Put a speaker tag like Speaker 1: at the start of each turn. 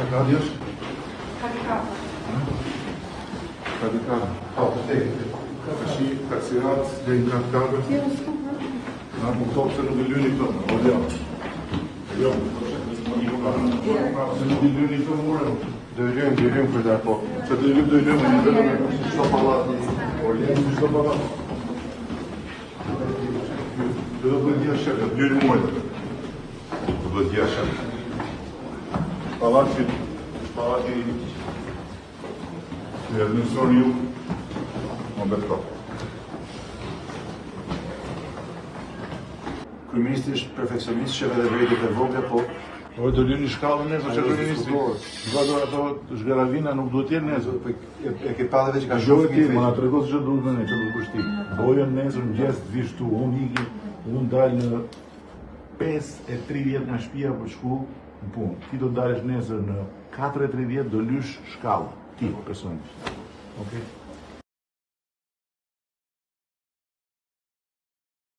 Speaker 1: Sakadios? ka Kadikata. Pa, Ka te. Ka di kacirat ka i nga të kabe? Jo, Ti e nështu, në?
Speaker 2: Në, më të të në dëllyni të në, odja. Jo, më të të në të në të në të në të në të në të në të në të në të në të në të në të në të në të në të në të në
Speaker 1: të në të në të palacit, palacit i njështë. Në në sërë ju, më betë të.
Speaker 3: Kërëministri është perfekcionistë që edhe vrejtë të vërgjë, po... Po e të lirë një shkallë në nëzër që kryministri? Në dhe ato shgaravina nuk duhet tjerë nëzër. Po, e ke padeve
Speaker 4: që ka shumë të gjithë. Ma në
Speaker 5: tregozë që duhet në në që duhet në që duhet në që duhet në që në që duhet në që duhet në në në 5 e 30 nga shpia për shku në punë. Ti do të darësh nesër në 4 e do lysh shkallë, ti, personisht. Okej.